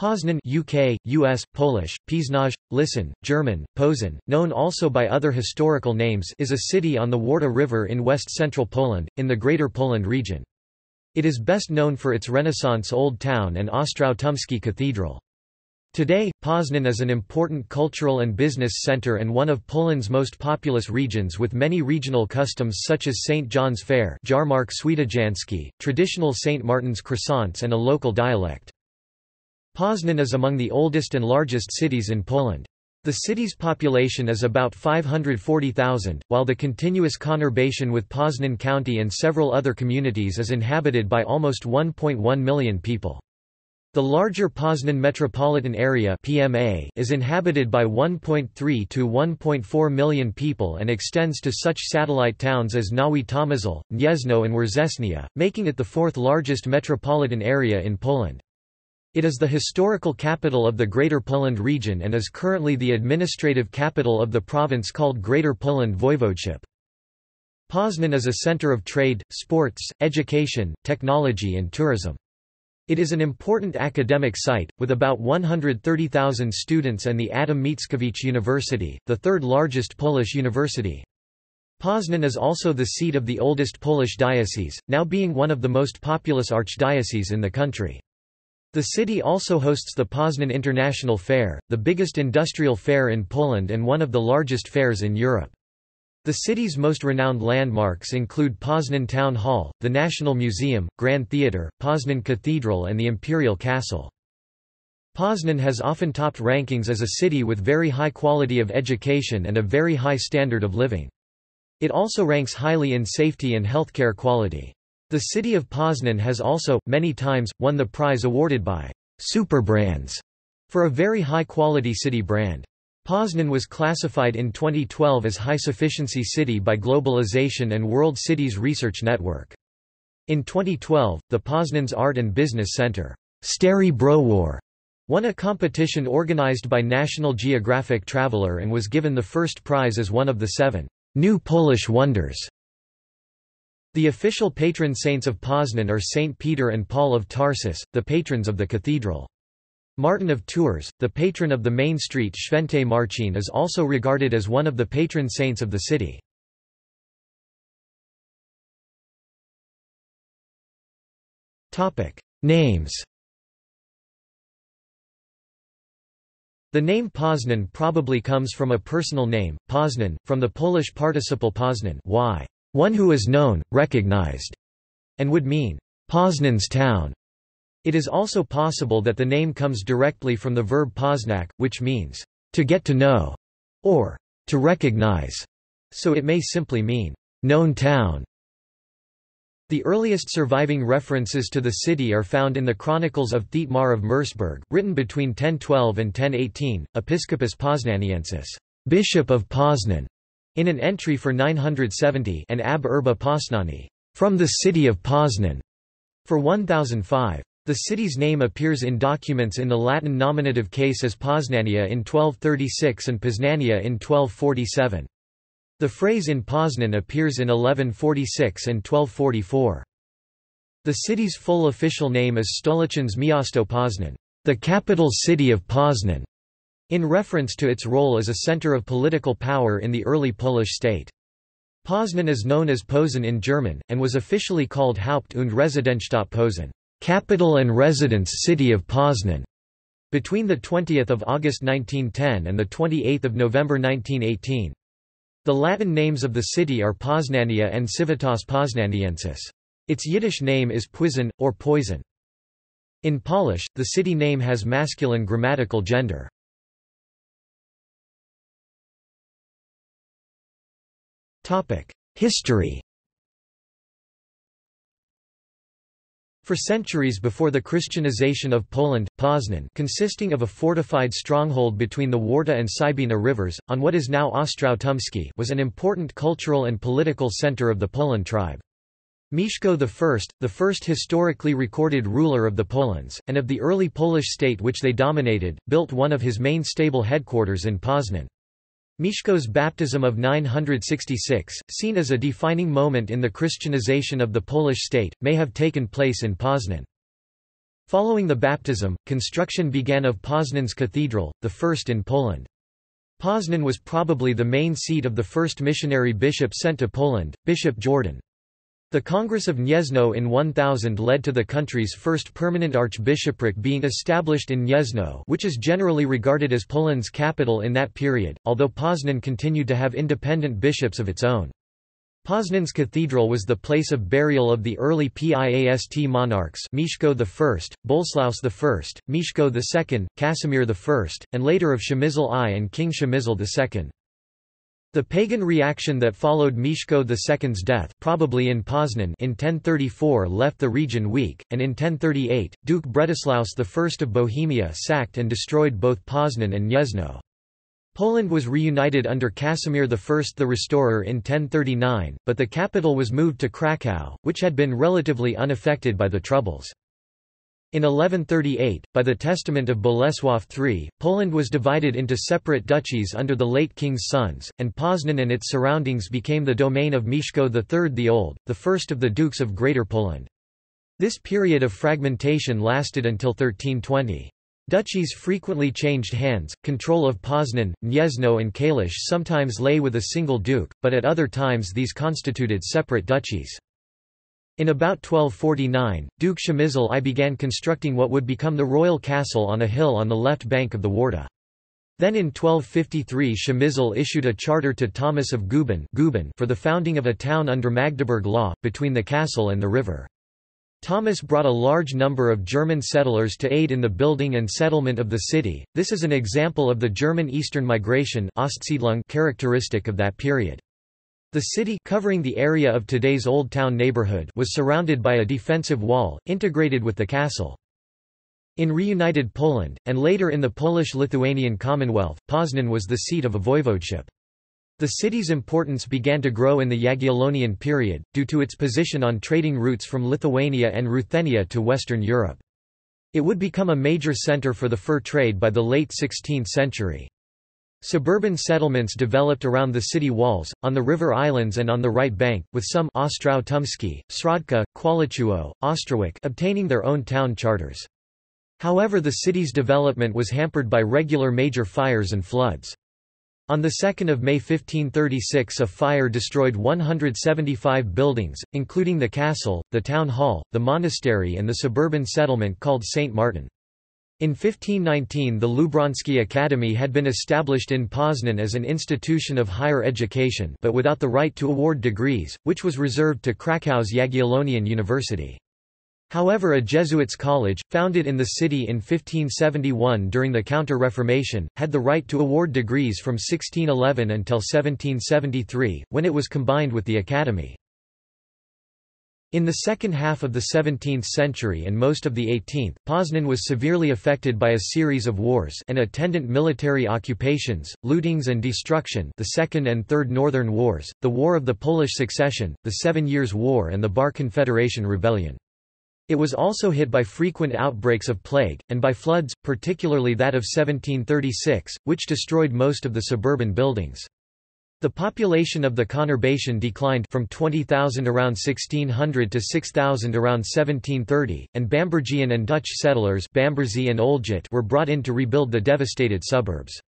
Poznan UK, US, Polish, Piznaj, Listen, German, Posen, known also by other historical names is a city on the Warta River in west-central Poland, in the Greater Poland region. It is best known for its Renaissance Old Town and Ostrów Tumski Cathedral. Today, Poznan is an important cultural and business center and one of Poland's most populous regions with many regional customs such as St. John's Fair traditional St. Martin's croissants and a local dialect. Poznan is among the oldest and largest cities in Poland. The city's population is about 540,000, while the continuous conurbation with Poznan County and several other communities is inhabited by almost 1.1 million people. The larger Poznan metropolitan area PMA is inhabited by 1.3 to 1.4 million people and extends to such satellite towns as Nowy Tomyśl, Gniezno and Wrzesnia, making it the fourth largest metropolitan area in Poland. It is the historical capital of the Greater Poland region and is currently the administrative capital of the province called Greater Poland Voivodeship. Poznan is a center of trade, sports, education, technology and tourism. It is an important academic site, with about 130,000 students and the Adam Mickiewicz University, the third largest Polish university. Poznan is also the seat of the oldest Polish diocese, now being one of the most populous archdioceses in the country. The city also hosts the Poznan International Fair, the biggest industrial fair in Poland and one of the largest fairs in Europe. The city's most renowned landmarks include Poznan Town Hall, the National Museum, Grand Theatre, Poznan Cathedral and the Imperial Castle. Poznan has often topped rankings as a city with very high quality of education and a very high standard of living. It also ranks highly in safety and healthcare quality. The city of Poznan has also, many times, won the prize awarded by Superbrands for a very high-quality city brand. Poznan was classified in 2012 as high-sufficiency city by Globalization and World Cities Research Network. In 2012, the Poznan's Art and Business Center, Stary Browar, won a competition organized by National Geographic Traveler and was given the first prize as one of the seven new Polish wonders the official patron saints of Poznan are Saint Peter and Paul of Tarsus, the patrons of the cathedral. Martin of Tours, the patron of the main street Święty Marcin is also regarded as one of the patron saints of the city. Names The name Poznan probably comes from a personal name, Poznan, from the Polish participle Poznan y one who is known, recognized, and would mean, Poznan's town. It is also possible that the name comes directly from the verb poznać, which means, to get to know, or to recognize, so it may simply mean, known town. The earliest surviving references to the city are found in the Chronicles of Thietmar of Merseburg, written between 1012 and 1018, Episcopus Poznaniensis, Bishop of Poznan, in an entry for 970 and ab urba Posnani, from the city of Poznan, for 1005. The city's name appears in documents in the Latin nominative case as Poznania in 1236 and Poznania in 1247. The phrase in Poznan appears in 1146 and 1244. The city's full official name is Stoliczen's Miasto Poznan, the capital city of Poznan in reference to its role as a center of political power in the early Polish state. Poznan is known as Posen in German, and was officially called Haupt- und Residenzstadt Posen capital and residence city of Poznan, between 20 August 1910 and 28 November 1918. The Latin names of the city are Poznania and Civitas Poznaniensis. Its Yiddish name is Puizen, or Poison. In Polish, the city name has masculine grammatical gender. History For centuries before the Christianization of Poland, Poznan consisting of a fortified stronghold between the Warta and Cybina rivers, on what is now Ostrów Tumski was an important cultural and political center of the Poland tribe. Mieszko I, the first historically recorded ruler of the Polans, and of the early Polish state which they dominated, built one of his main stable headquarters in Poznan. Mieszko's baptism of 966, seen as a defining moment in the Christianization of the Polish state, may have taken place in Poznan. Following the baptism, construction began of Poznan's cathedral, the first in Poland. Poznan was probably the main seat of the first missionary bishop sent to Poland, Bishop Jordan. The Congress of Gniezno in 1000 led to the country's first permanent archbishopric being established in Gniezno which is generally regarded as Poland's capital in that period, although Poznan continued to have independent bishops of its own. Poznan's cathedral was the place of burial of the early Piast monarchs Mieszko I, Boleslaus I, Mieszko II, Casimir I, and later of Przemysl I and King Przemysl II. The pagan reaction that followed Mieszko II's death probably in Poznan in 1034 left the region weak, and in 1038, Duke Bretislaus I of Bohemia sacked and destroyed both Poznan and Gniezno. Poland was reunited under Casimir I the Restorer in 1039, but the capital was moved to Kraków, which had been relatively unaffected by the Troubles. In 1138, by the testament of Bolesław III, Poland was divided into separate duchies under the late king's sons, and Poznan and its surroundings became the domain of Mieszko III the Old, the first of the dukes of Greater Poland. This period of fragmentation lasted until 1320. Duchies frequently changed hands, control of Poznan, Gniezno and Kalisz sometimes lay with a single duke, but at other times these constituted separate duchies. In about 1249, Duke Przemysl I began constructing what would become the royal castle on a hill on the left bank of the Warta. Then in 1253 Przemysl issued a charter to Thomas of Guben for the founding of a town under Magdeburg law, between the castle and the river. Thomas brought a large number of German settlers to aid in the building and settlement of the city. This is an example of the German Eastern migration characteristic of that period. The city covering the area of today's Old Town neighborhood was surrounded by a defensive wall, integrated with the castle. In reunited Poland, and later in the Polish-Lithuanian Commonwealth, Poznan was the seat of a voivodeship. The city's importance began to grow in the Jagiellonian period, due to its position on trading routes from Lithuania and Ruthenia to Western Europe. It would become a major center for the fur trade by the late 16th century. Suburban settlements developed around the city walls, on the river islands and on the right bank, with some Ostrow Tumski, Środka, Chwaliszewo, Ostrówek obtaining their own town charters. However the city's development was hampered by regular major fires and floods. On 2 May 1536 a fire destroyed 175 buildings, including the castle, the town hall, the monastery and the suburban settlement called St. Martin. In 1519 the Lubrański Academy had been established in Poznan as an institution of higher education but without the right to award degrees, which was reserved to Krakow's Jagiellonian University. However a Jesuits' college, founded in the city in 1571 during the Counter-Reformation, had the right to award degrees from 1611 until 1773, when it was combined with the academy. In the second half of the 17th century and most of the 18th, Poznan was severely affected by a series of wars and attendant military occupations, lootings and destruction the Second and Third Northern Wars, the War of the Polish Succession, the Seven Years' War and the Bar Confederation Rebellion. It was also hit by frequent outbreaks of plague, and by floods, particularly that of 1736, which destroyed most of the suburban buildings. The population of the conurbation declined from 20,000 around 1600 to 6,000 around 1730, and Bambergian and Dutch settlers Bambrzy and Olgit were brought in to rebuild the devastated suburbs.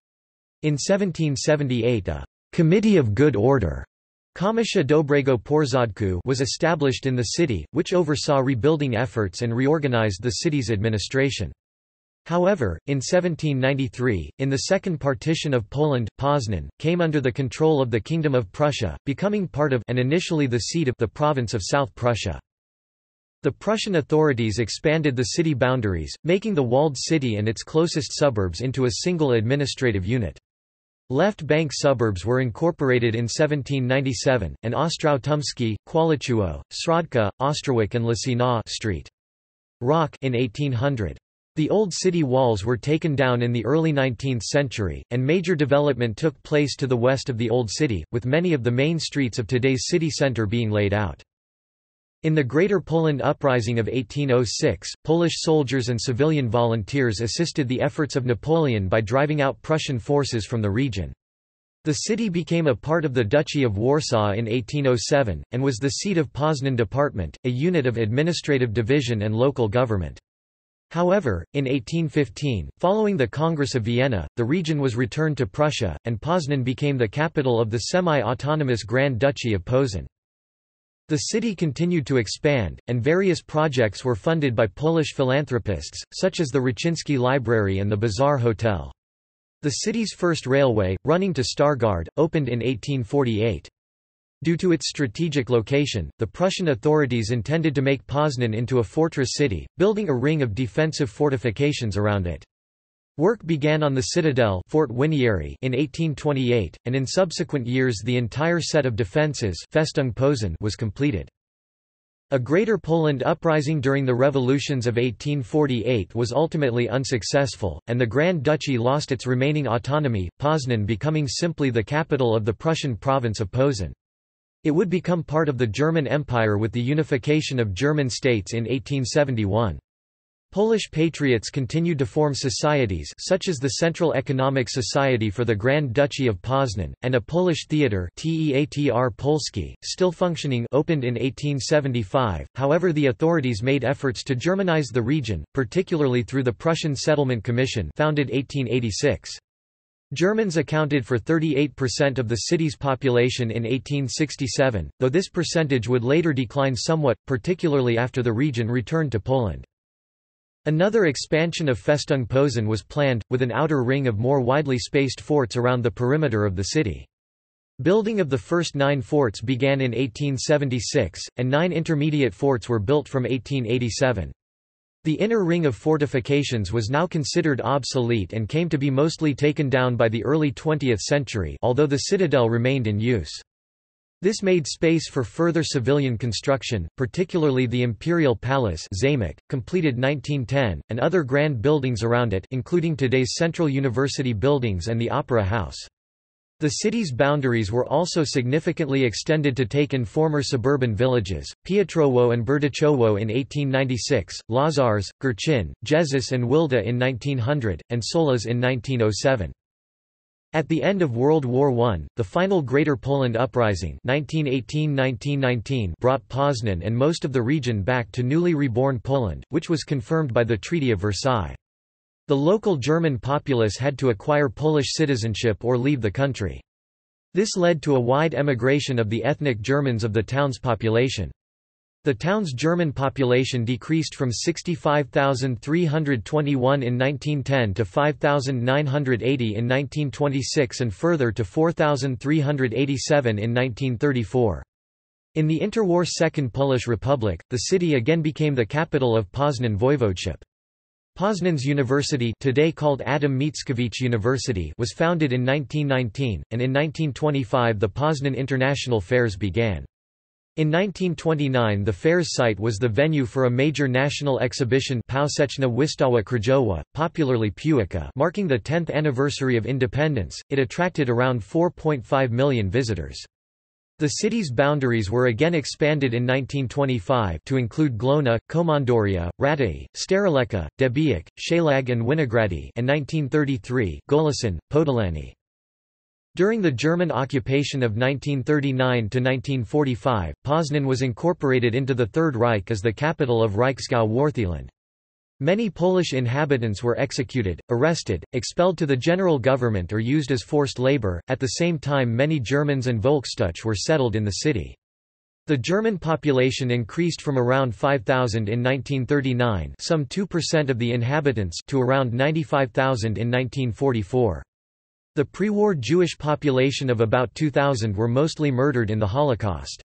In 1778 a «Committee of Good Order» Komisja Dobrego Porządku was established in the city, which oversaw rebuilding efforts and reorganized the city's administration. However, in 1793, in the second partition of Poland, Poznan, came under the control of the Kingdom of Prussia, becoming part of and initially the seat of the province of South Prussia. The Prussian authorities expanded the city boundaries, making the walled city and its closest suburbs into a single administrative unit. Left bank suburbs were incorporated in 1797, and Ostrow Tumski, Chwaliszewo, Środka, Ostrówek and Lasina Street. Rock in 1800. The old city walls were taken down in the early 19th century, and major development took place to the west of the Old City, with many of the main streets of today's city center being laid out. In the Greater Poland Uprising of 1806, Polish soldiers and civilian volunteers assisted the efforts of Napoleon by driving out Prussian forces from the region. The city became a part of the Duchy of Warsaw in 1807, and was the seat of Poznan Department, a unit of administrative division and local government. However, in 1815, following the Congress of Vienna, the region was returned to Prussia, and Poznan became the capital of the semi-autonomous Grand Duchy of Posen. The city continued to expand, and various projects were funded by Polish philanthropists, such as the Raczyński Library and the Bazaar Hotel. The city's first railway, running to Stargard, opened in 1848. Due to its strategic location, the Prussian authorities intended to make Poznan into a fortress city, building a ring of defensive fortifications around it. Work began on the citadel Fort Winiary in 1828, and in subsequent years the entire set of defences Festung Posen was completed. A Greater Poland uprising during the revolutions of 1848 was ultimately unsuccessful, and the Grand Duchy lost its remaining autonomy, Poznan becoming simply the capital of the Prussian province of Posen. It would become part of the German Empire with the unification of German states in 1871. Polish patriots continued to form societies such as the Central Economic Society for the Grand Duchy of Poznan, and a Polish theatre Polski, still functioning opened in 1875, however the authorities made efforts to Germanize the region, particularly through the Prussian Settlement Commission founded 1886. Germans accounted for 38% of the city's population in 1867, though this percentage would later decline somewhat, particularly after the region returned to Poland. Another expansion of Festung Posen was planned, with an outer ring of more widely spaced forts around the perimeter of the city. Building of the first nine forts began in 1876, and nine intermediate forts were built from 1887. The inner ring of fortifications was now considered obsolete and came to be mostly taken down by the early 20th century although the citadel remained in use. This made space for further civilian construction, particularly the Imperial Palace Zamek, completed 1910, and other grand buildings around it including today's Central University buildings and the Opera House. The city's boundaries were also significantly extended to take in former suburban villages, Piotrowo and Berdychowo in 1896, Lazars, Górczyn, Jeżyce and Wilda in 1900, and Sołacz in 1907. At the end of World War I, the final Greater Poland Uprising 1918–1919 brought Poznan and most of the region back to newly reborn Poland, which was confirmed by the Treaty of Versailles. The local German populace had to acquire Polish citizenship or leave the country. This led to a wide emigration of the ethnic Germans of the town's population. The town's German population decreased from 65,321 in 1910 to 5,980 in 1926 and further to 4,387 in 1934. In the interwar Second Polish Republic, the city again became the capital of Poznan Voivodeship. Poznan's University today called Adam Mickiewicz University was founded in 1919, and in 1925 the Poznan International Fairs began. In 1929 the fair's site was the venue for a major national exhibition Powszechna Wystawa Krajowa, popularly Pułka marking the 10th anniversary of independence, it attracted around 4.5 million visitors. The city's boundaries were again expanded in 1925 to include Glona, Komandoria, Rataje, Starołęka, Dębiec, Szeląg and Winogrady and 1933 Golęcin, Podolany. During the German occupation of 1939–1945, Poznan was incorporated into the Third Reich as the capital of Reichsgau Wartheland. Many Polish inhabitants were executed, arrested, expelled to the general government or used as forced labor. At the same time, many Germans and Volksdeutsche were settled in the city. The German population increased from around 5,000 in 1939, some 2% of the inhabitants, to around 95,000 in 1944. The pre-war Jewish population of about 2,000 were mostly murdered in the Holocaust.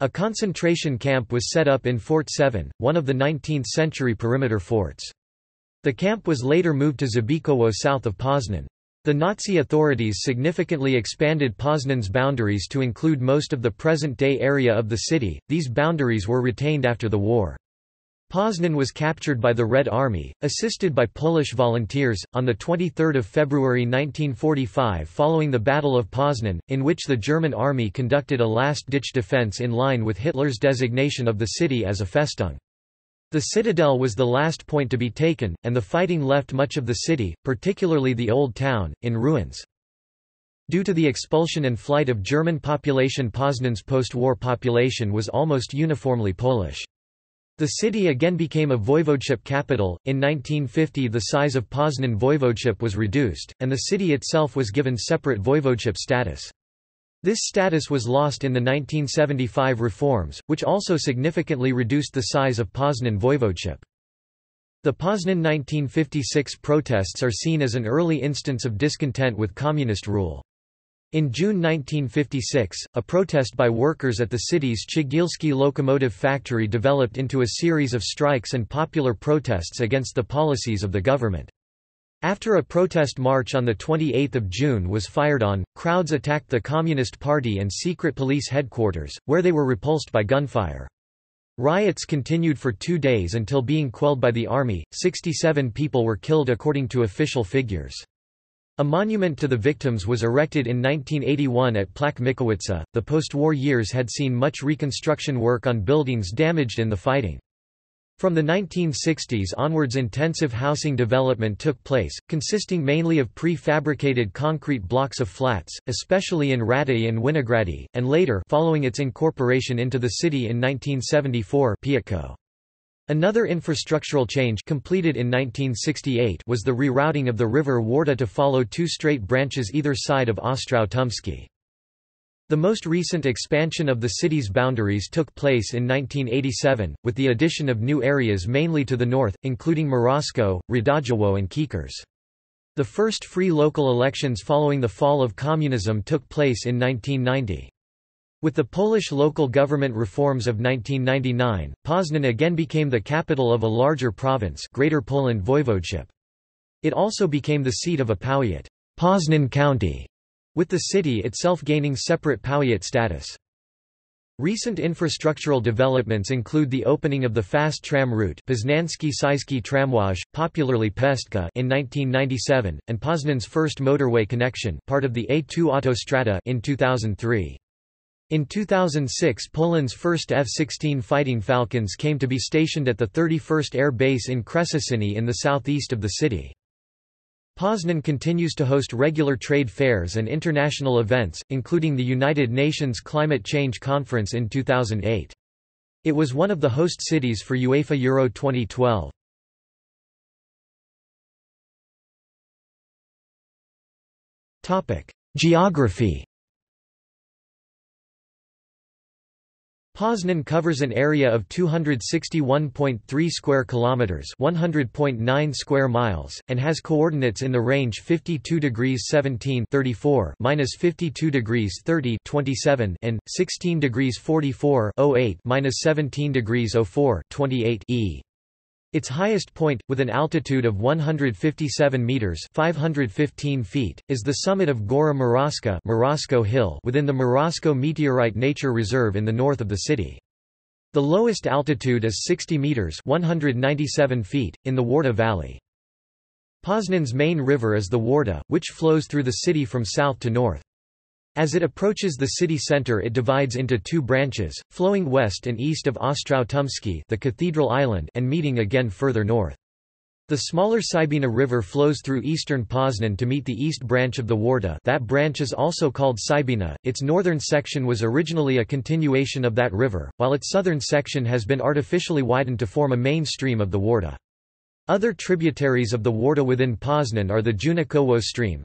A concentration camp was set up in Fort 7, one of the 19th-century perimeter forts. The camp was later moved to Zabikowo south of Poznan. The Nazi authorities significantly expanded Poznan's boundaries to include most of the present-day area of the city, these boundaries were retained after the war. Poznan was captured by the Red Army, assisted by Polish volunteers, on 23 February 1945 following the Battle of Poznan, in which the German army conducted a last-ditch defense in line with Hitler's designation of the city as a Festung. The citadel was the last point to be taken, and the fighting left much of the city, particularly the Old Town, in ruins. Due to the expulsion and flight of German population Poznan's post-war population was almost uniformly Polish. The city again became a voivodeship capital. In 1950, the size of Poznan voivodeship was reduced, and the city itself was given separate voivodeship status. This status was lost in the 1975 reforms, which also significantly reduced the size of Poznan voivodeship. The Poznan 1956 protests are seen as an early instance of discontent with communist rule. In June 1956, a protest by workers at the city's Cegielski locomotive factory developed into a series of strikes and popular protests against the policies of the government. After a protest march on 28 June was fired on, crowds attacked the Communist Party and secret police headquarters, where they were repulsed by gunfire. Riots continued for two days until being quelled by the army, 67 people were killed according to official figures. A monument to the victims was erected in 1981 at Plac Mickiewicza. The post-war years had seen much reconstruction work on buildings damaged in the fighting. From the 1960s onwards intensive housing development took place, consisting mainly of prefabricated concrete blocks of flats, especially in Rataje and Winogrady, and later following its incorporation into the city in 1974 Piatko. Another infrastructural change completed in 1968 was the rerouting of the river Warta to follow two straight branches either side of Ostrow Tumski. The most recent expansion of the city's boundaries took place in 1987, with the addition of new areas mainly to the north, including Morasko, Radojewo and Kiekrz. The first free local elections following the fall of communism took place in 1990. With the Polish local government reforms of 1999, Poznan again became the capital of a larger province Greater Poland Voivodeship. It also became the seat of a powiat Poznan County, with the city itself gaining separate powiat status. Recent infrastructural developments include the opening of the fast tram route Poznański Tramwaj, popularly Pestka in 1997, and Poznan's first motorway connection part of the A2 Autostrada in 2003. In 2006 Poland's first F-16 Fighting Falcons came to be stationed at the 31st Air Base in Krzesiny in the southeast of the city. Poznan continues to host regular trade fairs and international events, including the United Nations Climate Change Conference in 2008. It was one of the host cities for UEFA Euro 2012. Geography Poznan covers an area of 261.3 square kilometers, 100.9 square miles, and has coordinates in the range 52 degrees 17 34 minus 52 degrees 30 27 and 16 degrees 44 08 minus 17 degrees 04 28 e. Its highest point, with an altitude of 157 meters (515 feet), is the summit of Gora Moraska Morasko Hill within the Morasko Meteorite Nature Reserve in the north of the city. The lowest altitude is 60 meters (197 feet) in the Warta Valley. Poznan's main river is the Warta, which flows through the city from south to north. As it approaches the city center it divides into two branches, flowing west and east of Tumski the Cathedral Island and meeting again further north. The smaller Cybina River flows through eastern Poznan to meet the east branch of the Warta that branch is also called Cybina. Its northern section was originally a continuation of that river, while its southern section has been artificially widened to form a main stream of the Warta. Other tributaries of the Warta within Poznan are the Junikowo stream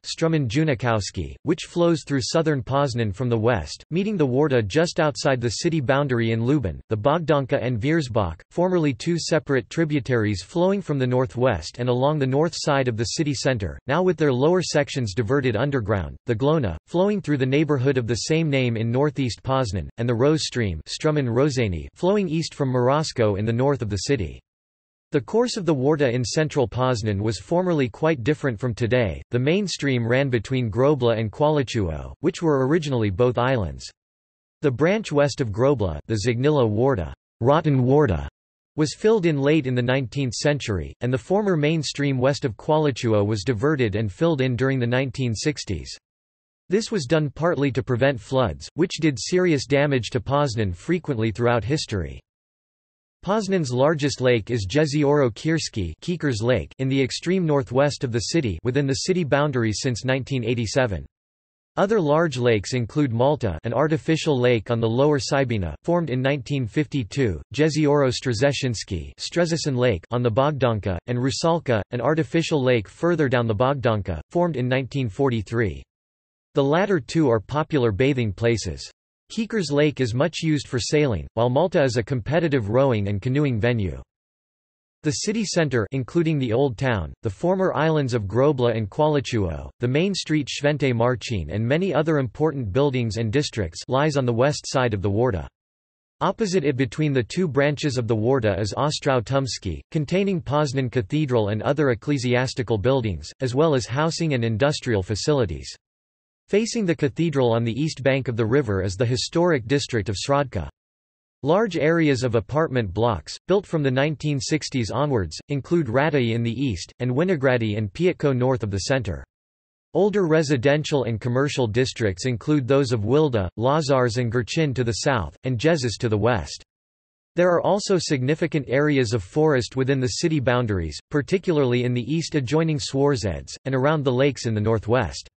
which flows through southern Poznan from the west, meeting the Warta just outside the city boundary in Lubin, the Bogdanka and Wierzbak, formerly two separate tributaries flowing from the northwest and along the north side of the city center, now with their lower sections diverted underground, the Glona, flowing through the neighborhood of the same name in northeast Poznan, and the Rose stream flowing east from Morasko in the north of the city. The course of the Warta in central Poznan was formerly quite different from today. The main stream ran between Grobla and Chwaliszewo, which were originally both islands. The branch west of Grobla, the Zgniła Warta, Rotten Warta, was filled in late in the 19th century, and the former main stream west of Chwaliszewo was diverted and filled in during the 1960s. This was done partly to prevent floods, which did serious damage to Poznan frequently throughout history. Poznan's largest lake is Jezioro Lake in the extreme northwest of the city within the city boundaries since 1987. Other large lakes include Malta an artificial lake on the lower Cybina, formed in 1952, Jezioro Strzezinski Lake on the Bogdanka, and Rusalka, an artificial lake further down the Bogdanka, formed in 1943. The latter two are popular bathing places. Kiekrz Lake is much used for sailing, while Malta is a competitive rowing and canoeing venue. The city centre including the Old Town, the former islands of Grobla and Chwaliszewo, the main street Święty Marcin and many other important buildings and districts lies on the west side of the Warta. Opposite it between the two branches of the Warta is Ostrow Tumski, containing Poznan Cathedral and other ecclesiastical buildings, as well as housing and industrial facilities. Facing the cathedral on the east bank of the river is the historic district of Srodka. Large areas of apartment blocks, built from the 1960s onwards, include Rataje in the east, and Winogrady and Piatko north of the center. Older residential and commercial districts include those of Wilda, Lazars and Górczyn to the south, and Jeżyce to the west. There are also significant areas of forest within the city boundaries, particularly in the east adjoining Swarzedz, and around the lakes in the northwest.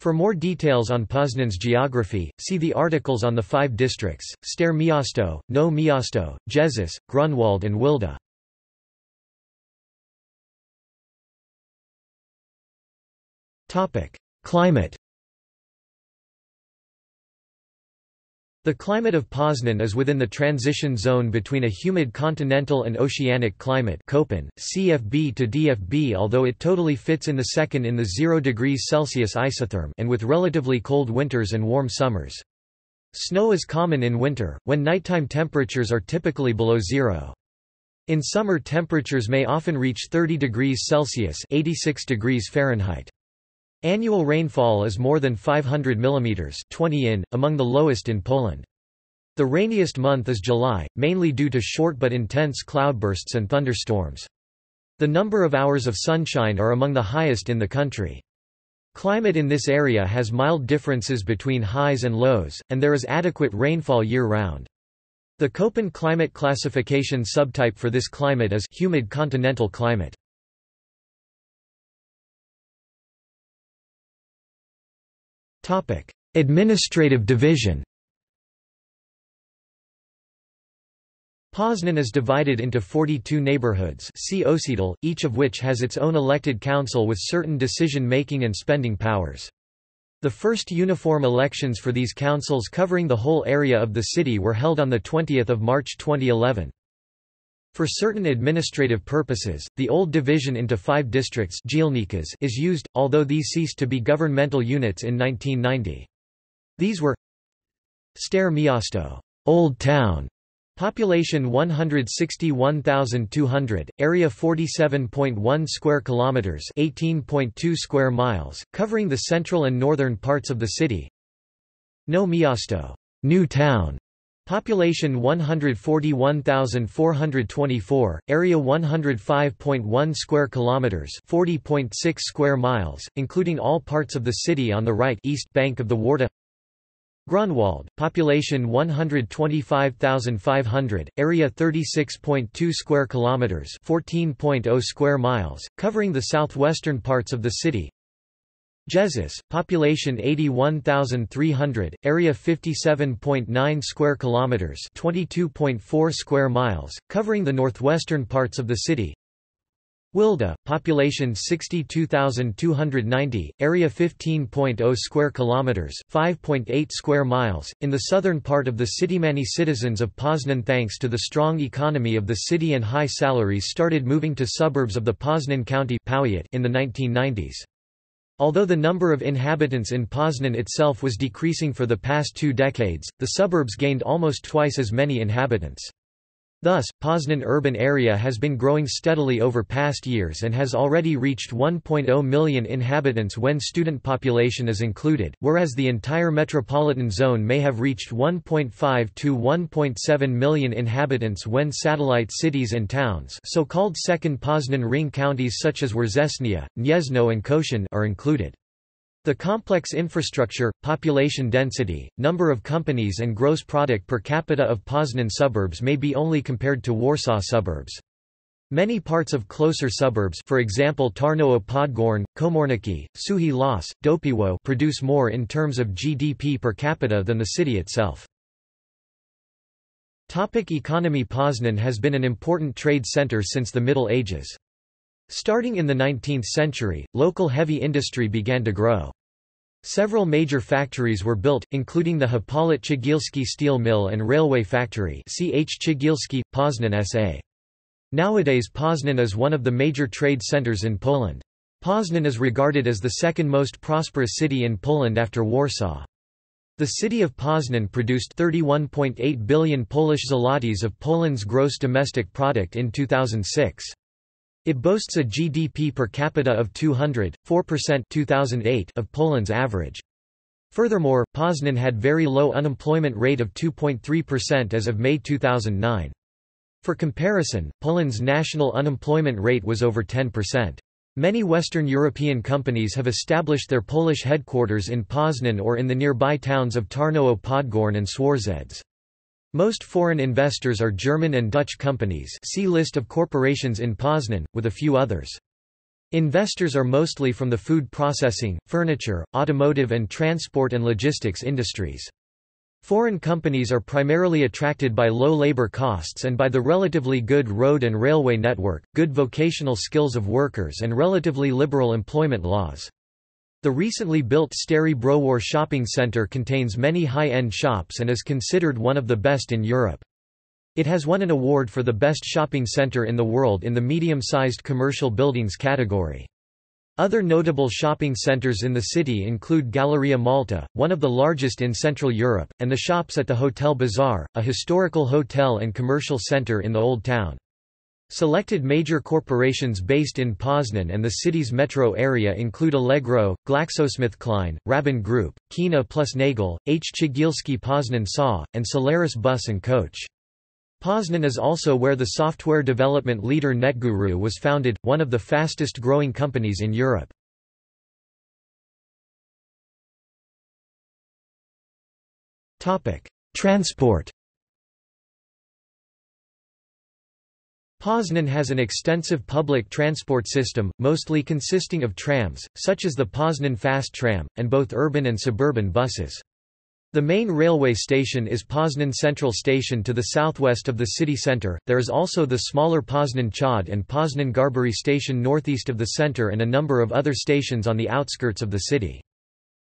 For more details on Poznan's geography, see the articles on the five districts, Stare Miasto, Nowe Miasto, Jeżyce, Grunwald and Wilda. Climate The climate of Poznan is within the transition zone between a humid continental and oceanic climate Köppen, CFB to DFB although it totally fits in the second in the 0 degrees Celsius isotherm and with relatively cold winters and warm summers. Snow is common in winter, when nighttime temperatures are typically below zero. In summer temperatures may often reach 30 degrees Celsius 86 degrees Fahrenheit. Annual rainfall is more than 500 mm 20 in, among the lowest in Poland. The rainiest month is July, mainly due to short but intense cloudbursts and thunderstorms. The number of hours of sunshine are among the highest in the country. Climate in this area has mild differences between highs and lows, and there is adequate rainfall year-round. The Köppen climate classification subtype for this climate is humid continental climate. Administrative division Poznan is divided into 42 neighborhoods see each of which has its own elected council with certain decision-making and spending powers. The first uniform elections for these councils covering the whole area of the city were held on 20 March 2011. For certain administrative purposes, the old division into five districts is used, although these ceased to be governmental units in 1990. These were Stare Miasto, Old Town, population 161,200, area 47.1 square kilometers, 18.2 square miles, covering the central and northern parts of the city. Nowe Miasto, New Town, Population 141,424, area 105.1 square kilometers, 40.6 square miles, including all parts of the city on the right east bank of the Warta. Grunwald, population 125,500, area 36.2 square kilometers, 14.0 square miles, covering the southwestern parts of the city. Jeżyce, population 81,300, area 57.9 square kilometers, 22.4 square miles, covering the northwestern parts of the city. Wilda, population 62,290, area 15.0 square kilometers, 5.8 square miles, in the southern part of the city. Many citizens of Poznan, thanks to the strong economy of the city and high salaries, started moving to suburbs of the Poznan County in the 1990s. Although the number of inhabitants in Poznan itself was decreasing for the past two decades, the suburbs gained almost twice as many inhabitants. Thus, Poznan urban area has been growing steadily over past years and has already reached 1.0 million inhabitants when student population is included, whereas the entire metropolitan zone may have reached 1.5 to 1.7 million inhabitants when satellite cities and towns so-called second Poznan ring counties such as Wrzesnia, Gniezno and Kościan are included. The complex infrastructure, population density, number of companies and gross product per capita of Poznan suburbs may be only compared to Warsaw suburbs. Many parts of closer suburbs for example Tarnowo Podgorne, Komorniki, Suchy Las, Dopiewo produce more in terms of GDP per capita than the city itself. Topic economy Poznan has been an important trade center since the Middle Ages. Starting in the 19th century, local heavy industry began to grow. Several major factories were built, including the Hippolyt Cegielski steel mill and railway factory CH Cegielski, Poznan S.A. Nowadays Poznan is one of the major trade centers in Poland. Poznan is regarded as the second most prosperous city in Poland after Warsaw. The city of Poznan produced 31.8 billion Polish zlotys of Poland's gross domestic product in 2006. It boasts a GDP per capita of 200, 4% 2008 of Poland's average. Furthermore, Poznan had very low unemployment rate of 2.3% as of May 2009. For comparison, Poland's national unemployment rate was over 10%. Many Western European companies have established their Polish headquarters in Poznan or in the nearby towns of Tarnowo Podgorne and Swarzedz. Most foreign investors are German and Dutch companies see list of corporations in Poznan, with a few others. Investors are mostly from the food processing, furniture, automotive and transport and logistics industries. Foreign companies are primarily attracted by low labor costs and by the relatively good road and railway network, good vocational skills of workers and relatively liberal employment laws. The recently built Stary Browar shopping centre contains many high-end shops and is considered one of the best in Europe. It has won an award for the best shopping centre in the world in the medium-sized commercial buildings category. Other notable shopping centres in the city include Galleria Malta, one of the largest in Central Europe, and the shops at the Hotel Bazaar, a historical hotel and commercial centre in the Old Town. Selected major corporations based in Poznan and the city's metro area include Allegro, GlaxoSmithKline, Raben Group, Kuehne plus Nagel, H. Cegielski Poznan SA, and Solaris Bus and Coach. Poznan is also where the software development leader NetGuru was founded, one of the fastest growing companies in Europe. Transport Poznan has an extensive public transport system, mostly consisting of trams, such as the Poznan Fast Tram, and both urban and suburban buses. The main railway station is Poznan Central Station to the southwest of the city centre. There is also the smaller Poznan Wschód and Poznan Garbary station northeast of the centre and a number of other stations on the outskirts of the city.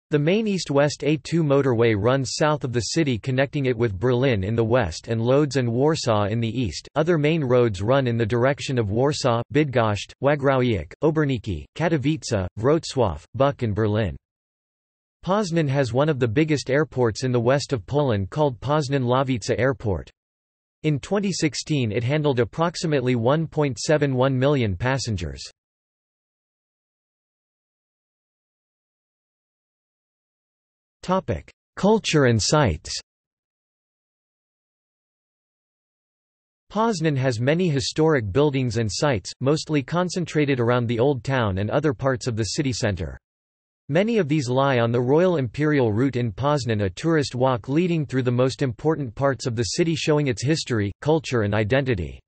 The main east-west A2 motorway runs south of the city connecting it with Berlin in the west and Lodz and Warsaw in the east. Other main roads run in the direction of Warsaw, Bydgoszcz, Wągrowiec, Oborniki, Katowice, Wrocław, Buk and Berlin. Poznan has one of the biggest airports in the west of Poland called Poznan-Ławica Airport. In 2016 it handled approximately 1.71 million passengers. Culture and sites Poznan has many historic buildings and sites, mostly concentrated around the Old Town and other parts of the city centre. Many of these lie on the Royal Imperial Route in Poznan a tourist walk leading through the most important parts of the city showing its history, culture and identity.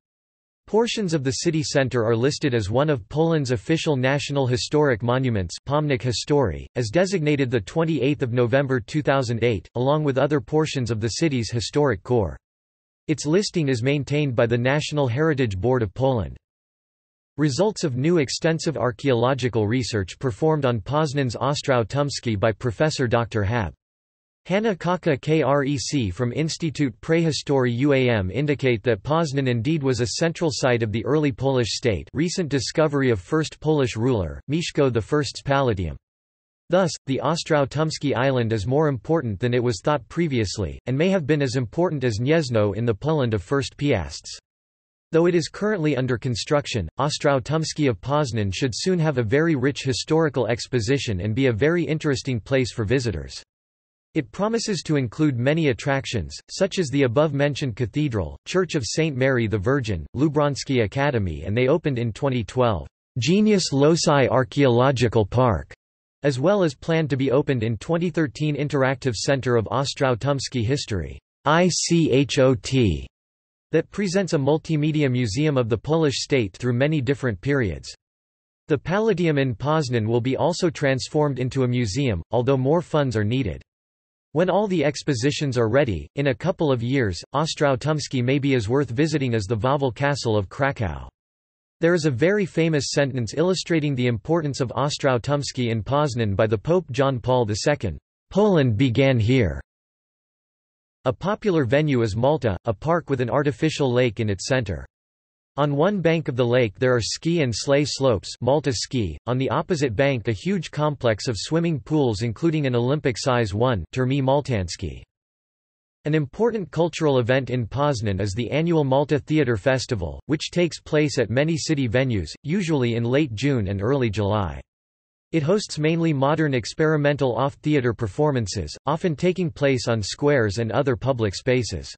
Portions of the city centre are listed as one of Poland's official national historic monuments Pomnik Historii, as designated 28 November 2008, along with other portions of the city's historic core. Its listing is maintained by the National Heritage Board of Poland. Results of new extensive archaeological research performed on Poznan's Ostrów Tumski by Professor Dr. Hab. Hanna Kaka Krec from Institute Prehistorii UAM indicate that Poznan indeed was a central site of the early Polish state recent discovery of first Polish ruler, Mieszko I's Palatium. Thus, the Ostrów Tumski island is more important than it was thought previously, and may have been as important as Gniezno in the Poland of First Piasts. Though it is currently under construction, Ostrów Tumski of Poznan should soon have a very rich historical exposition and be a very interesting place for visitors. It promises to include many attractions, such as the above-mentioned cathedral, Church of St. Mary the Virgin, Lubrański Academy and they opened in 2012, Genius Loci Archaeological Park, as well as planned to be opened in 2013 Interactive Center of Ostrów Tumski History ICHOT, that presents a multimedia museum of the Polish state through many different periods. The Palatium in Poznan will be also transformed into a museum, although more funds are needed. When all the expositions are ready, in a couple of years, Ostrów Tumski may be as worth visiting as the Wawel Castle of Kraków. There is a very famous sentence illustrating the importance of Ostrów Tumski in Poznan by the Pope John Paul II. Poland began here. A popular venue is Malta, a park with an artificial lake in its center. On one bank of the lake there are ski and sleigh slopes Malta ski, on the opposite bank a huge complex of swimming pools including an Olympic-size one Termy Maltańskie. An important cultural event in Poznan is the annual Malta Theatre Festival, which takes place at many city venues, usually in late June and early July. It hosts mainly modern experimental off-theatre performances, often taking place on squares and other public spaces.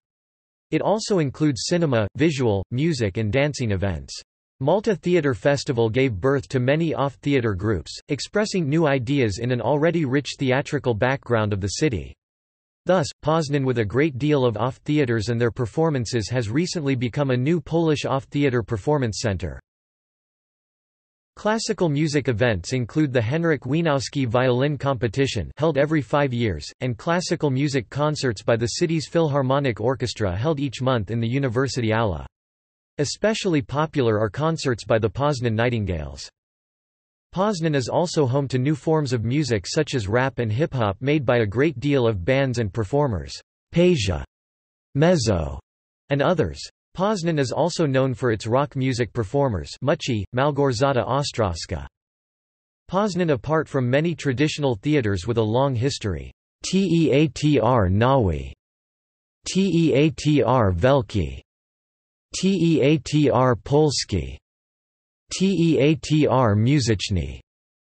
It also includes cinema, visual, music and dancing events. Malta Theatre Festival gave birth to many off-theatre groups, expressing new ideas in an already rich theatrical background of the city. Thus, Poznan with a great deal of off-theatres and their performances has recently become a new Polish off-theatre performance center. Classical music events include the Henryk Wieniawski Violin Competition held every five years, and classical music concerts by the city's Philharmonic Orchestra held each month in the University Aula. Especially popular are concerts by the Poznan Nightingales. Poznan is also home to new forms of music such as rap and hip-hop made by a great deal of bands and performers, Pasia, Mezzo, and others. Poznan is also known for its rock music performers Muchy, Malgorzata Ostrowska. Poznan apart from many traditional theaters with a long history, Teatr Nowy. Teatr Wielki, Teatr Polski, Teatr Muzyczny,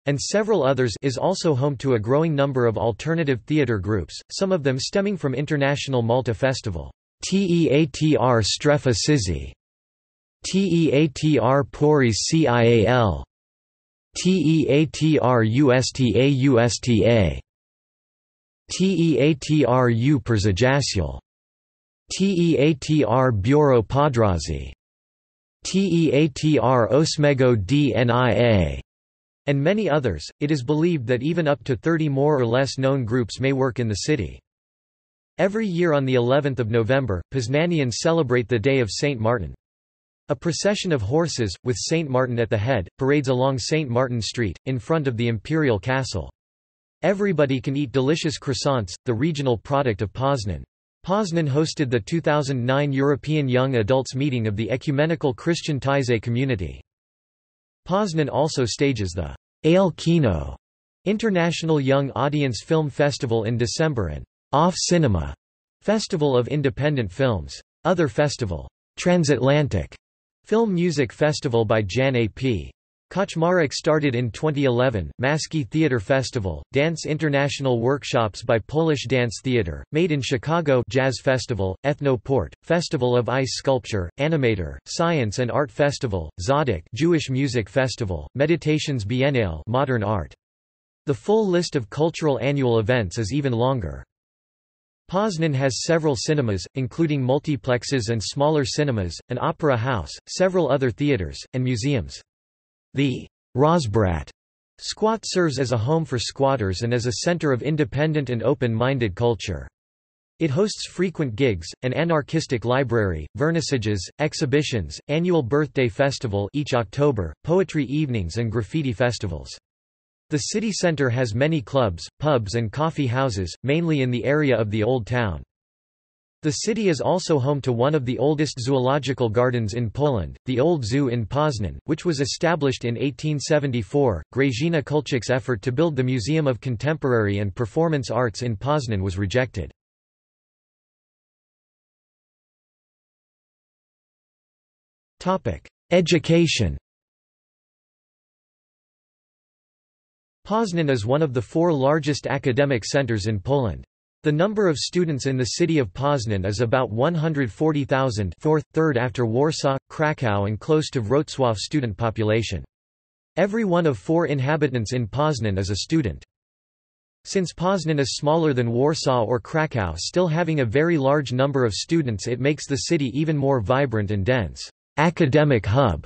and several others is also home to a growing number of alternative theater groups, some of them stemming from International Malta Festival. Teatr Strefa Ciszy Teatr Poris Cial Teatr Usta Usta Teatr U Przyjaciół Teatr Biuro Podróży Teatr Osmego Dnia and many others, it is believed that even up to 30 more or less known groups may work in the city. Every year on the 11th of November, Poznanians celebrate the Day of St. Martin. A procession of horses, with St. Martin at the head, parades along St. Martin Street, in front of the imperial castle. Everybody can eat delicious croissants, the regional product of Poznan. Poznan hosted the 2009 European Young Adults Meeting of the Ecumenical Christian Taizé community. Poznan also stages the Ale Kino International Young Audience Film Festival in December and off Cinema Festival of Independent Films. Other festival, Transatlantic Film Music Festival by Jan A. P. Kaczmarek started in 2011, Maski Theatre Festival, Dance International Workshops by Polish Dance Theatre, Made in Chicago Jazz Festival, Ethno Port, Festival of Ice Sculpture, Animator, Science and Art Festival, Zadok Jewish Music Festival, Meditations Biennale Modern Art. The full list of cultural annual events is even longer. Poznan has several cinemas, including multiplexes and smaller cinemas, an opera house, several other theaters, and museums. The Rozbrat squat serves as a home for squatters and as a center of independent and open-minded culture. It hosts frequent gigs, an anarchistic library, vernissages, exhibitions, annual birthday festival each October, poetry evenings and graffiti festivals. The city centre has many clubs, pubs and coffee houses, mainly in the area of the Old Town. The city is also home to one of the oldest zoological gardens in Poland, the Old Zoo in Poznan, which was established in 1874. Grażyna Kulczyk's effort to build the Museum of Contemporary and Performance Arts in Poznan was rejected. Education Poznan is one of the four largest academic centers in Poland. The number of students in the city of Poznan is about 140,000 fourth, third after Warsaw, Kraków and close to Wrocław student population. Every one of four inhabitants in Poznan is a student. Since Poznan is smaller than Warsaw or Kraków still having a very large number of students it makes the city even more vibrant and dense academic hub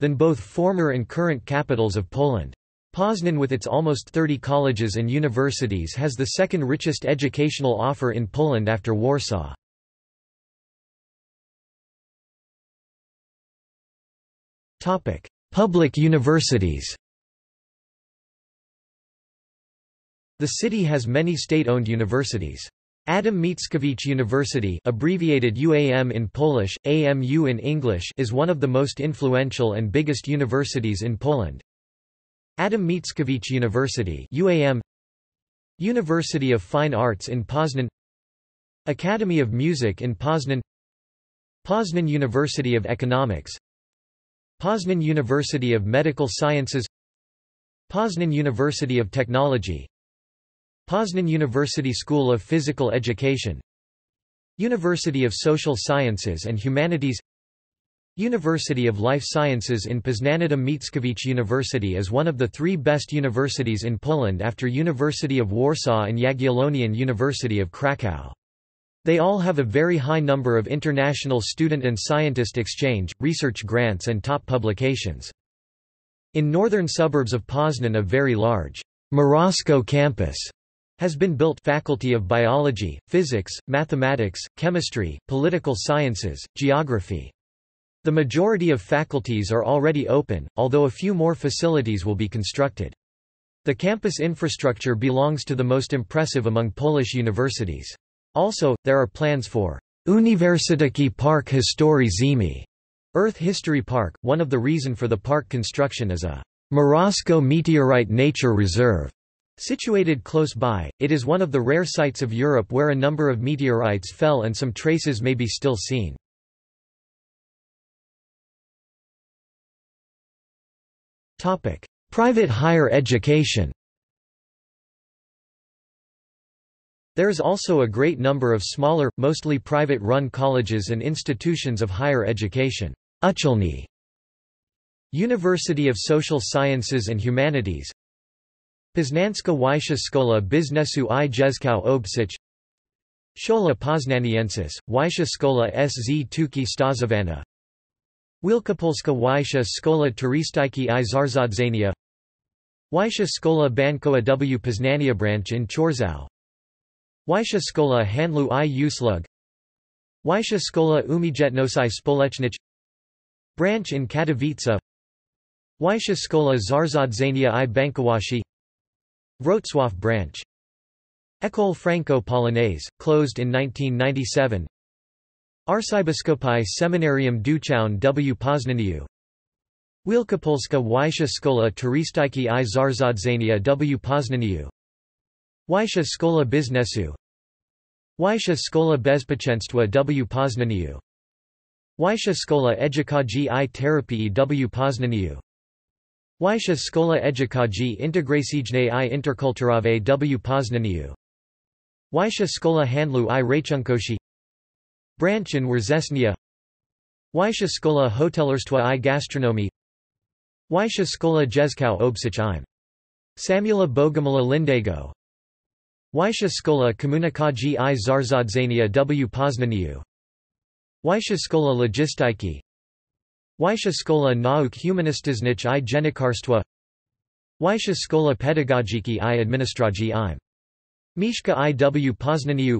than both former and current capitals of Poland. Poznan with its almost 30 colleges and universities has the second richest educational offer in Poland after Warsaw. Public universities The city has many state-owned universities. Adam Mickiewicz University abbreviated UAM in Polish, AMU in English is one of the most influential and biggest universities in Poland. Adam Mickiewicz University UAM University of Fine Arts in Poznan Academy of Music in Poznan Poznan University of Economics Poznan University of Medical Sciences Poznan University of Technology Poznan University School of Physical Education University of Social Sciences and Humanities University of Life Sciences in Poznań Adam Mickiewicz University is one of the three best universities in Poland after University of Warsaw and Jagiellonian University of Kraków. They all have a very high number of international student and scientist exchange, research grants and top publications. In northern suburbs of Poznan a very large Morasko campus has been built Faculty of Biology, Physics, Mathematics, Chemistry, Political Sciences, Geography. The majority of faculties are already open, although a few more facilities will be constructed. The campus infrastructure belongs to the most impressive among Polish universities. Also, there are plans for Uniwersytecki Park Historii Ziemi, Earth History Park. One of the reason for the park construction is a Morasko Meteorite Nature Reserve. Situated close by, it is one of the rare sites of Europe where a number of meteorites fell and some traces may be still seen. Private higher education. There is also a great number of smaller, mostly private-run colleges and institutions of higher education. Uczelni University of Social Sciences and Humanities. Poznanska Wyższa Szkoła Biznesu i Języków Obcych. Szkoła Poznaniensis, Wyższa Szkoła SZ Tuki Stazowana Wielkopolska Wyższa Szkoła Turystyki i Zarządzania Wyższa Szkoła Bankowa w Poznania branch in Chorzów Wyższa Szkoła Handlu i Usług Wyższa Szkoła Umiejętności Społecznych Branch in Katowice Wyższa Szkoła Zarządzania i Bankowości Wrocław branch École Franco-Polonaise, closed in 1997 Arcybiskupi Seminarium Duchowne w. Poznaniu Wielkopolska Wyższa Szkoła Turystyki i Zarządzania w. Poznaniu Wyższa Szkoła Biznesu. Wyższa Szkoła Bezpieczeństwa w. Poznaniu Wyższa Szkoła Edukacji i Terapii w. Poznaniu Wyższa Szkoła Edukacji Integracyjnej i Interkulturowej w. Poznaniu Wyższa Szkoła Handlu i Rachunkowości Branch in Wrzesnia Wyższa Szkoła Hotelarstwa i Gastronomii Wyższa Szkoła Języków Obcych im. Samuela Bogumiła Lindego. Wyższa Szkoła Komunikacji i Zarządzania w. Poznaniu? Wyższa Szkoła Logistyki? Wyższa Szkoła Nauk Humanistycznych i Dziennikarstwa Wyższa Szkoła Pedagogiki i Administracji im. Mieszka i w. Poznaniu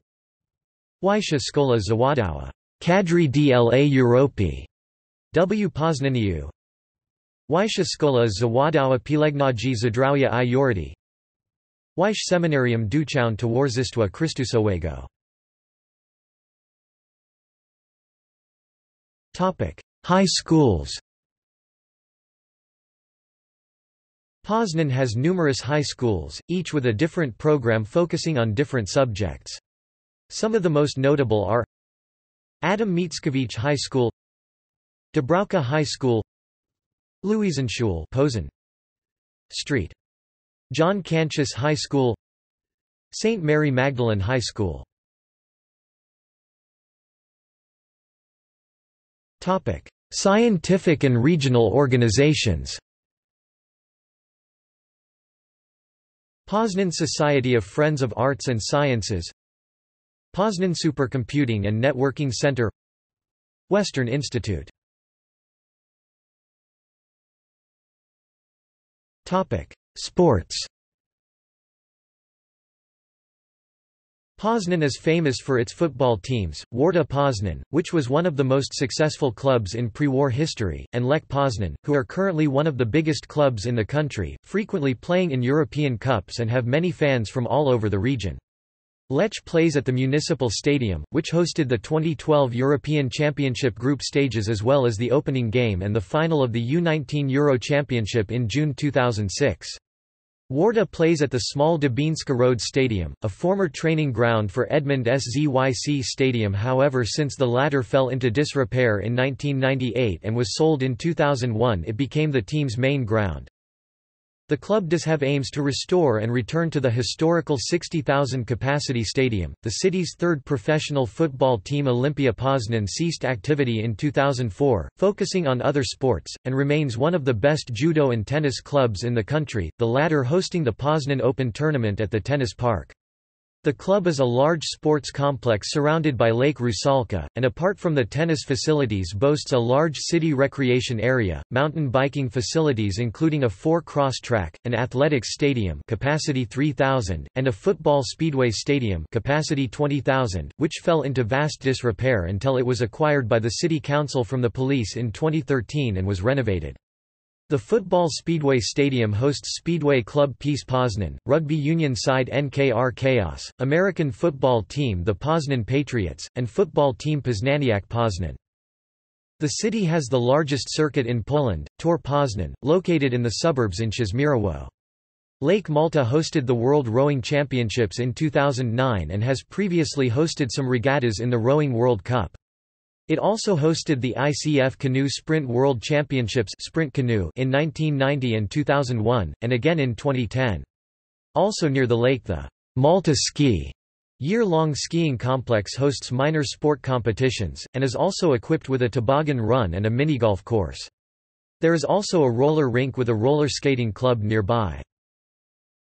Wyższa Szkoła Zawodowa Kadry dla Europy w Poznaniu. Wyższa Szkoła Zawodowa Pielęgnacji Zdrowia i Jority Wyższe Seminarium Duchowne Towarzystwa Chrystusowego. High schools. Poznan has numerous high schools, each with a different program focusing on different subjects. Some of the most notable are Adam Mickiewicz High School Dąbrówka High School Luisenschule Posen Street. John Cantius High School St. Mary Magdalene High School Topic: Scientific and regional organizations Poznan Society of Friends of Arts and Sciences Poznan Supercomputing and Networking Center Western Institute Sports Poznan is famous for its football teams, Warta Poznan, which was one of the most successful clubs in pre-war history, and Lech Poznan, who are currently one of the biggest clubs in the country, frequently playing in European Cups and have many fans from all over the region. Lech plays at the Municipal Stadium, which hosted the 2012 European Championship group stages as well as the opening game and the final of the U19 Euro Championship in June 2006. Warta plays at the small Dubinska Road Stadium, a former training ground for Edmund SZYC Stadium however since the latter fell into disrepair in 1998 and was sold in 2001 it became the team's main ground. The club does have aims to restore and return to the historical 60,000 capacity stadium. The city's third professional football team Olimpia Poznan ceased activity in 2004, focusing on other sports, and remains one of the best judo and tennis clubs in the country, the latter hosting the Poznan Open tournament at the tennis park. The club is a large sports complex surrounded by Lake Rusalka, and apart from the tennis facilities boasts a large city recreation area, mountain biking facilities including a four-cross track, an athletics stadium capacity 3,000, and a football speedway stadium capacity 20,000, which fell into vast disrepair until it was acquired by the city council from the police in 2013 and was renovated. The football Speedway Stadium hosts Speedway Club Peace Poznan, rugby union side NKR Chaos, American football team the Poznan Patriots, and football team Poznaniak Poznan. The city has the largest circuit in Poland, Tor Poznan, located in the suburbs in Przeźmierowo. Lake Malta hosted the World Rowing Championships in 2009 and has previously hosted some regattas in the Rowing World Cup. It also hosted the ICF Canoe Sprint World Championships Sprint Canoe in 1990 and 2001, and again in 2010. Also near the lake the Malta Ski year-long skiing complex hosts minor sport competitions, and is also equipped with a toboggan run and a minigolf course. There is also a roller rink with a roller skating club nearby.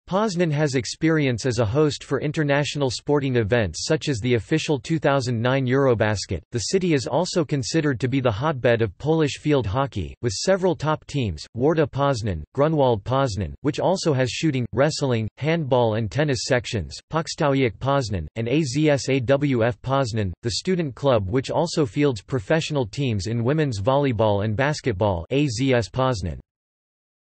Poznan has experience as a host for international sporting events such as the official 2009 Eurobasket. The city is also considered to be the hotbed of Polish field hockey, with several top teams Warta Poznan, Grunwald Poznan, which also has shooting, wrestling, handball, and tennis sections, Pocztowiec Poznan, and AZSAWF Poznan, the student club which also fields professional teams in women's volleyball and basketball. AZS Poznan.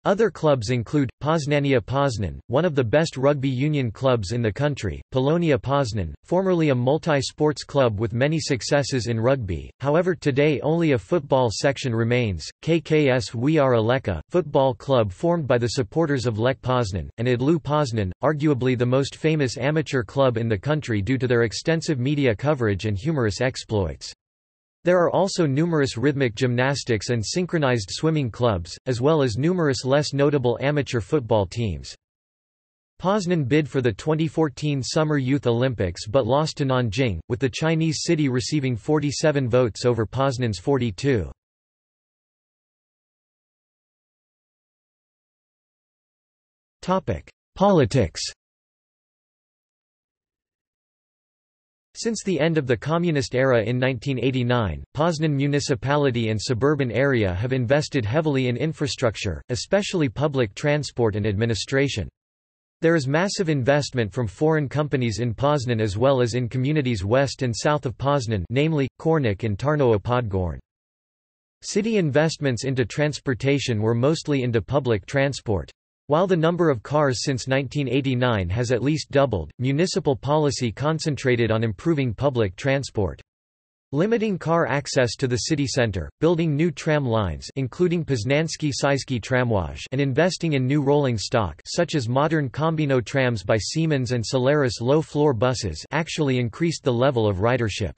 Other clubs include, Poznania Poznan, one of the best rugby union clubs in the country, Polonia Poznan, formerly a multi-sports club with many successes in rugby, however today only a football section remains, KKS Wiara Lecha, football club formed by the supporters of Lech Poznan, and Idlu Poznan, arguably the most famous amateur club in the country due to their extensive media coverage and humorous exploits. There are also numerous rhythmic gymnastics and synchronized swimming clubs, as well as numerous less notable amateur football teams. Poznan bid for the 2014 Summer Youth Olympics but lost to Nanjing, with the Chinese city receiving 47 votes over Poznan's 42. Politics Since the end of the Communist era in 1989, Poznan municipality and suburban area have invested heavily in infrastructure, especially public transport and administration. There is massive investment from foreign companies in Poznan as well as in communities west and south of Poznan namely, Kornik and Tarnowo Podgorne. City investments into transportation were mostly into public transport. While the number of cars since 1989 has at least doubled, municipal policy concentrated on improving public transport. Limiting car access to the city center, building new tram lines including Poznański Śląski Tramwaj and investing in new rolling stock such as modern Combino trams by Siemens and Solaris low-floor buses actually increased the level of ridership.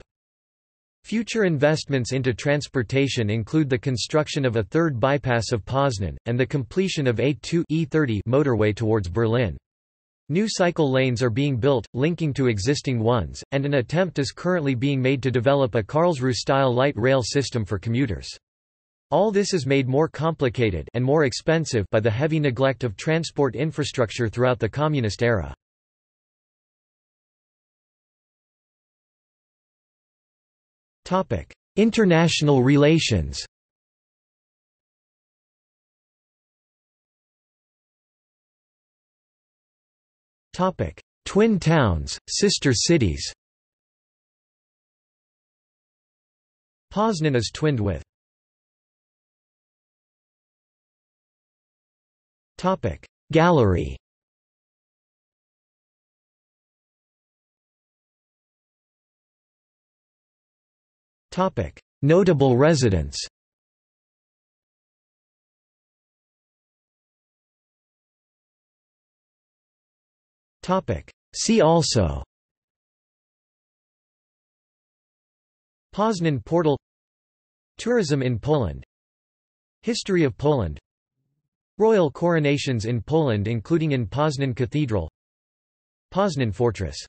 Future investments into transportation include the construction of a third bypass of Poznan, and the completion of A2 E30 motorway towards Berlin. New cycle lanes are being built, linking to existing ones, and an attempt is currently being made to develop a Karlsruhe-style light rail system for commuters. All this is made more complicated and more expensive by the heavy neglect of transport infrastructure throughout the communist era. International relations. Twin towns, sister cities. Poznan is twinned with. Gallery Notable residents. See also. Poznan portal. Tourism in Poland. History of Poland. Royal coronations in Poland including in Poznan Cathedral. Poznan Fortress